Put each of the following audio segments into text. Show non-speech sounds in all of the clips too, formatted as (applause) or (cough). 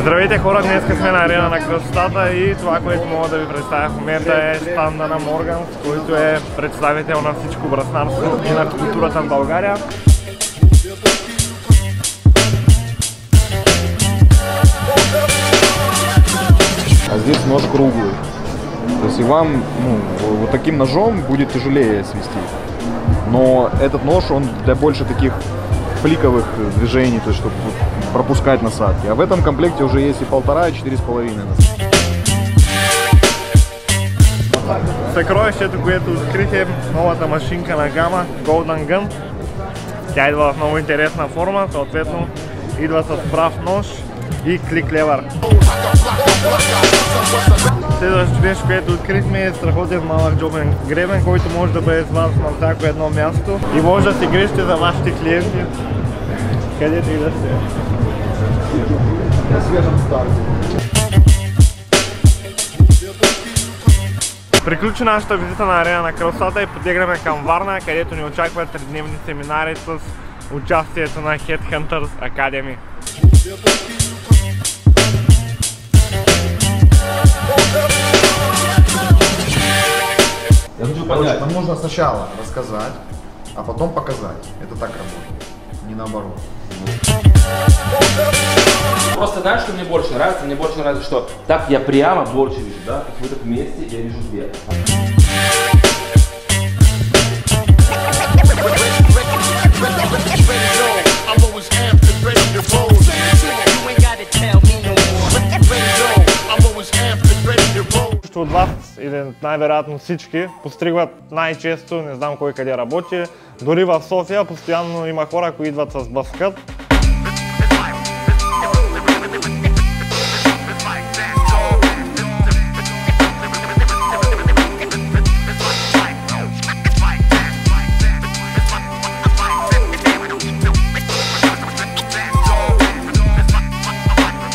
Здравейте хора, днес сме на арена на красотата и това, което мога да ви представя в момента е станда на Морган, който е представител на всичко браснарство и на културата в България. А здесь нож круглый. То есть и вам ну, вот таким ножом будет тяжелее свести. Но этот нож, он для больше таких фликовых движений, то есть чтобы пропускать насадки. А в этом комплекте уже есть и полтора, и четыре с половиной насадки. Съкровището, което открих е новата машинка на Гама Golden Gun. Тя идва в много интересна форма, съответно идва с прав нож и клик левър. Следващото нещо, което открихме е страхотен малък джобен гребен, който може да бъде с вас на всяко едно място и може да си грижите за вашите клиенти, където и да сте. Приключи нашата визита на арена на красота и подиграме към Варна, където ни очакват тридневни семинари с участието на Headhunters Academy. Я хочу понять, нам нужно сначала рассказать, а потом показать. Это так работает, не наоборот. Просто знаешь, что мне больше нравится? Мне больше нравится, что так я прямо больше вижу, да? Есть вы так вместе, я вижу две. Най-вероятно всички, постригват най-често, не знам кой къде работи. Дори в София постоянно има хора, които идват с баскът.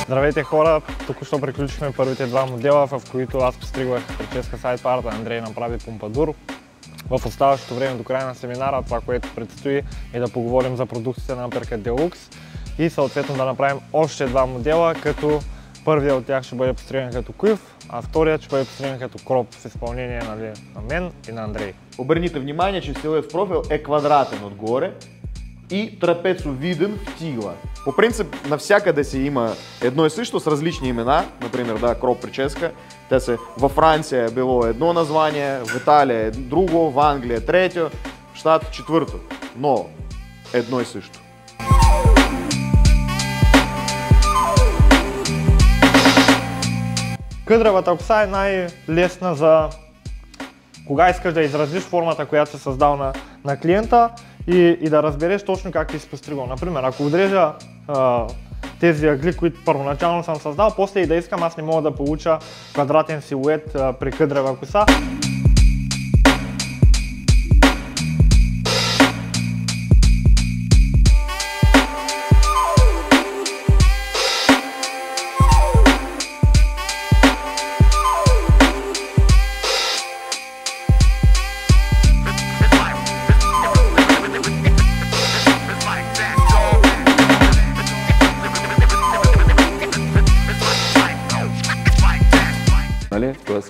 Здравейте хора! Току-що приключихме първите два модела, в които аз постригвах прическа сайдпарта, Андрей направи помпадур. В оставащото време до края на семинара това, което предстои е да поговорим за продукцията на Ampercat Deluxe и съответно да направим още два модела, като първият от тях ще бъде постриган като куив, а вторият ще бъде постриган като кроп в изпълнение нали, на мен и на Андрей. Обърнite внимание, че силует профил е квадратен отгоре и трапецовиден в тигла. По принцип, навсякъде си има едно и също с различни имена, например, да, кроп прическа. Те са във Франция е било едно название, в Италия е друго, в Англия е трето, в Штат четвърто. Но едно и също. Къдравата коса е най-лесна за кога искаш да изразиш формата, която си създал на, на клиента и, и да разбереш точно как ти си постригал. Например, ако отрежа а, тези ъгли, които първоначално съм създал, после и да искам, аз не мога да получа квадратен силует а, при къдрава коса.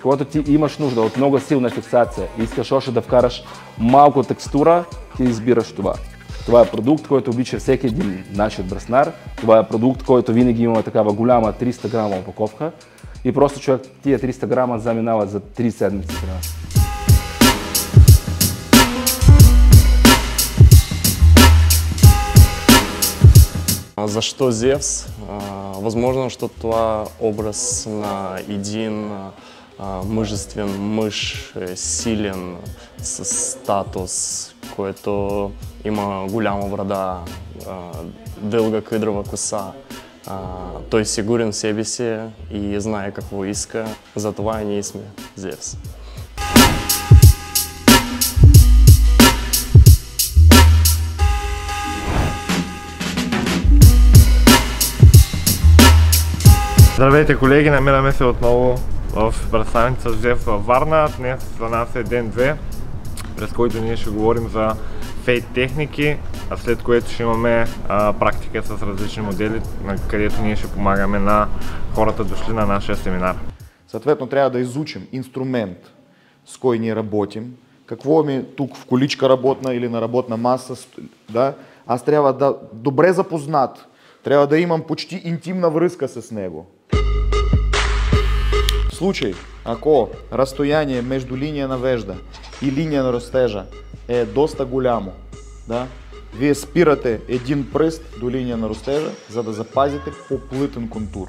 Когато ти имаш нужда от много силна фиксация и искаш още да вкараш малко текстура, ти избираш това. Това е продукт, който обича всеки един нашият браснар. Това е продукт, който винаги има такава голяма 300 грама опаковка. И просто човек тия 300 грама заминават за 3 седмици при нас. А Защо Зевс? А, Възможно, защото това образ на един а, мъжествен мъж, е силен, статус, който има голяма брада, а, дълга къдрава коса. А, Той сигурен в себе си и знае какво иска, затова и ние сме Зевс. Здравейте колеги, намираме се отново в представница Зев във Варна. Днес за нас е ден 2, през който ние ще говорим за фейт техники а след което ще имаме а, практика с различни модели, на където ние ще помагаме на хората дошли на нашия семинар. Съответно, трябва да изучим инструмент, с кой ние работим, какво ми е тук в количка работна или на работна маса, да? аз трябва да добре запознат, трябва да имам почти интимна връзка с него. В случай, ако разстояние между линия на вежда и линия на растежа е доста голямо, да, вие спирате един пръст до линия на растежа, за да запазите по-плътен контур.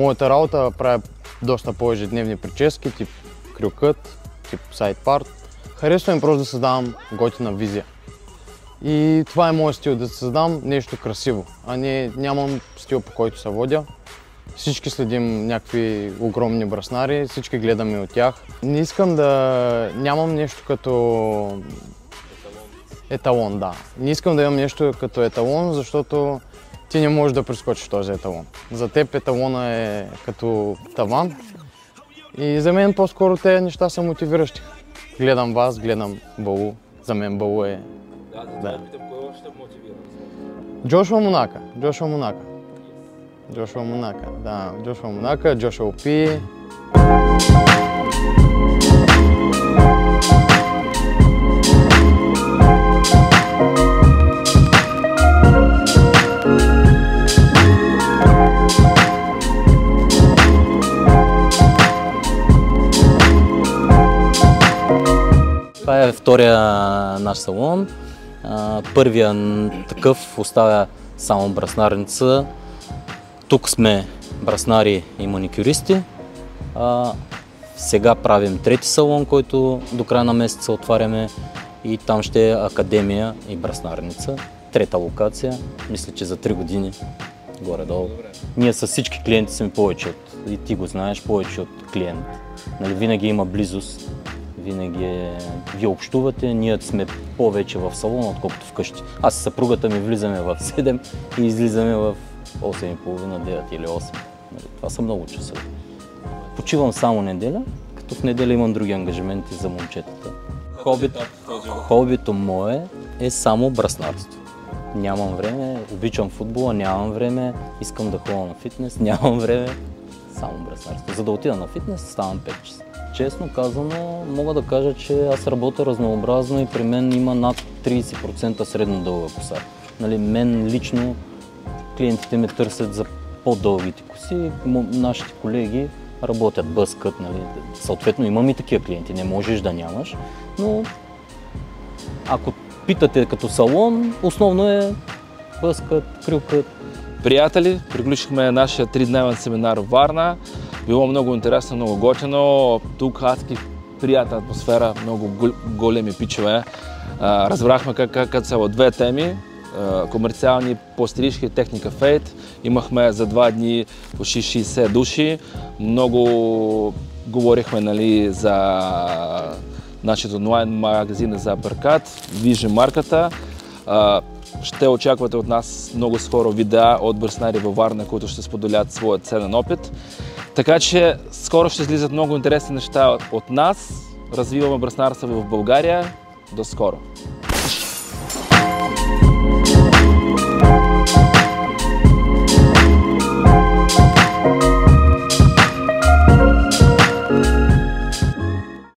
Моята работа правя доста по-ежедневни прически, тип крюкът, тип сайдпарт. Харесвам просто да създавам готина визия. И това е моят стил, да създам нещо красиво, а не нямам стил по който се водя. Всички следим някакви огромни браснари, всички гледаме от тях. Не искам да нямам нещо като еталон, да. Не искам да имам нещо като еталон, защото ти не можеш да прескочиш този еталон. За теб еталона е като таван. И за мен по-скоро те неща са мотивиращи. Гледам вас, гледам Балу. За мен Балу е... Да. Джошуа Монака. Джошуа Монака. Джошуа Монака, да. Джошуа Монака, Джошуа Опи. Това е втория наш салон. Първия такъв оставя само браснарница. Тук сме браснари и маникюристи. Сега правим трети салон, който до края на месеца отваряме и там ще е академия и браснарница. Трета локация, мисля, че за 3 години горе-долу. Ние с всички клиенти сме повече от, и ти го знаеш, повече от клиент. Нали, винаги има близост, винаги е... Вие общувате, ние сме повече в салона, отколкото вкъщи. Аз и съпругата ми влизаме в 7 и излизаме в 8.30, 9 или 8. Нали, това са много часове. Почивам само неделя, като в неделя имам други ангажименти за момчетата. Хобит, хобито мое е само браснарство. Нямам време, обичам футбола, нямам време, искам да ходя на фитнес, (laughs) нямам време, само браснарство. За да отида на фитнес, ставам 5 часа. Честно казано, мога да кажа, че аз работя разнообразно и при мен има над 30% средно дълга коса. Нали, мен лично клиентите ме търсят за по-дългите коси, нашите колеги работят бъскът, нали. Съответно имам и такива клиенти, не можеш да нямаш, но ако питате като салон, основно е бъскът, крюкът, Приятели, приключихме нашия тридневен семинар в Варна. Било много интересно, много готино. Тук адски приятна атмосфера, много гол- големи пичове. Разбрахме как, как, са две теми. Комерциални пострижки, техника фейт. Имахме за два дни почти 60 души. Много говорихме нали, за нашия онлайн магазин за Апъркат, вижте марката. Ще очаквате от нас много скоро видеа от бръснари във Варна, които ще споделят своя ценен опит. Така че скоро ще излизат много интересни неща от нас. Развиваме бръснарство в България. До скоро!